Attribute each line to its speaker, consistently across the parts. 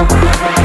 Speaker 1: Thank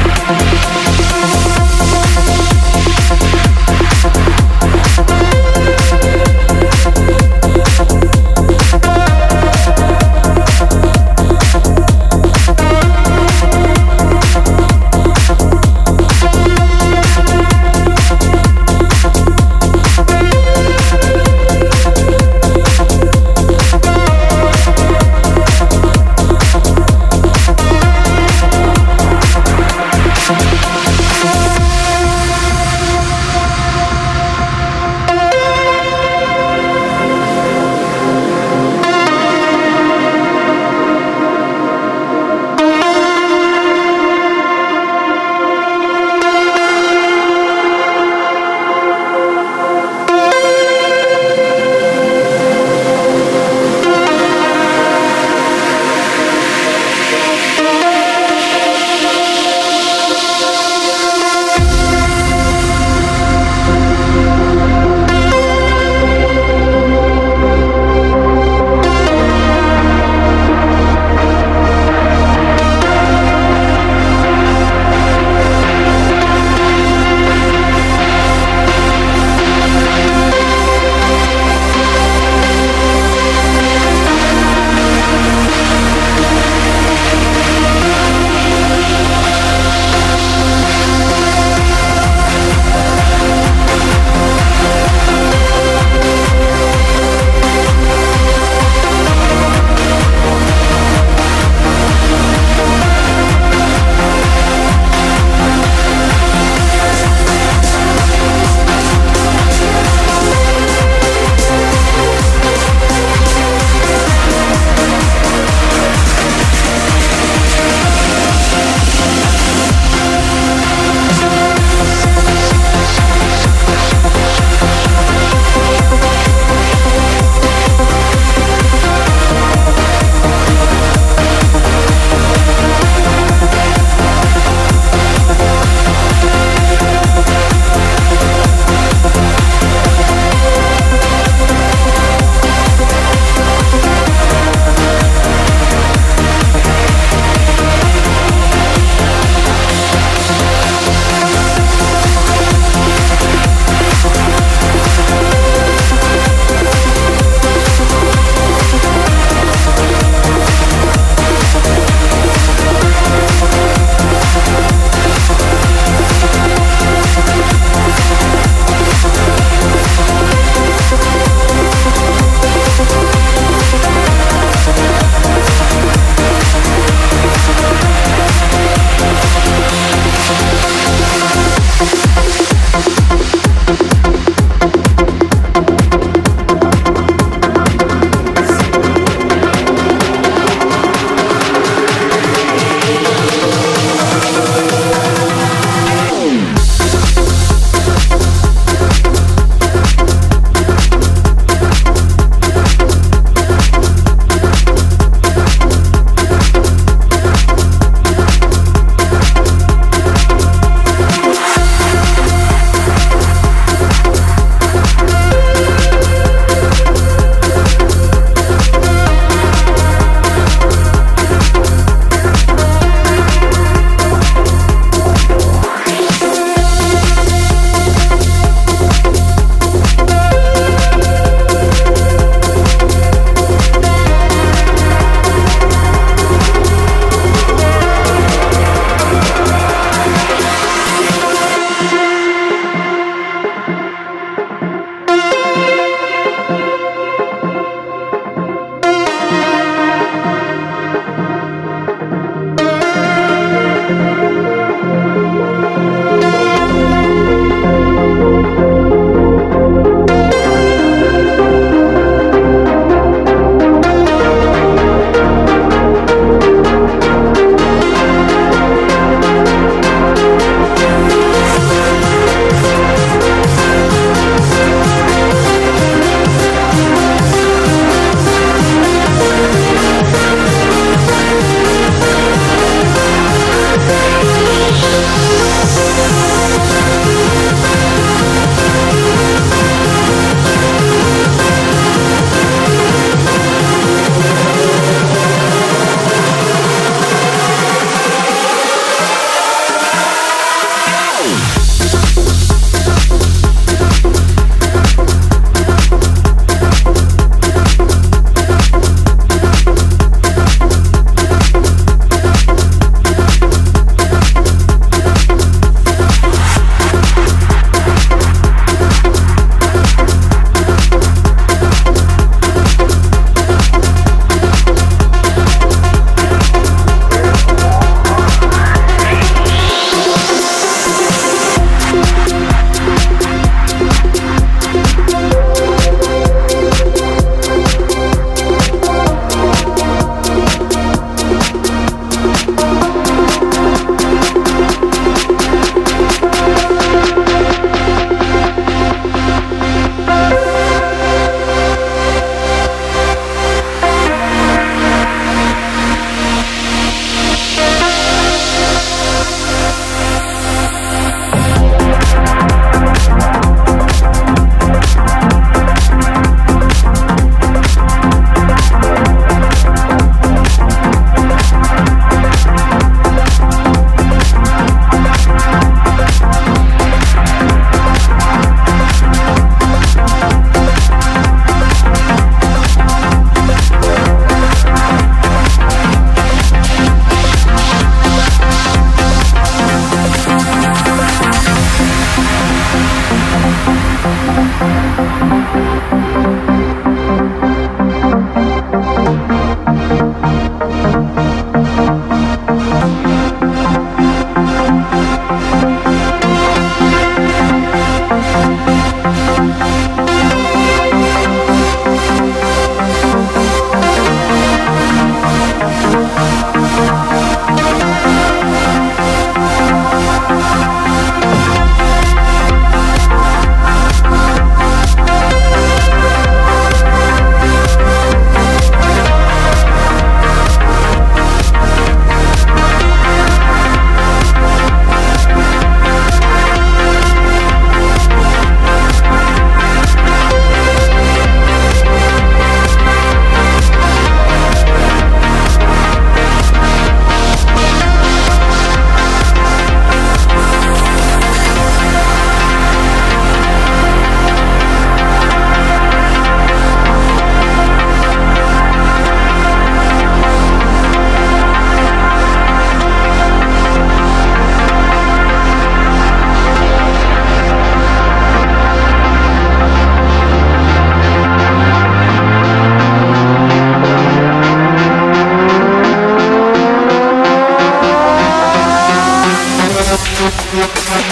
Speaker 1: Gracias.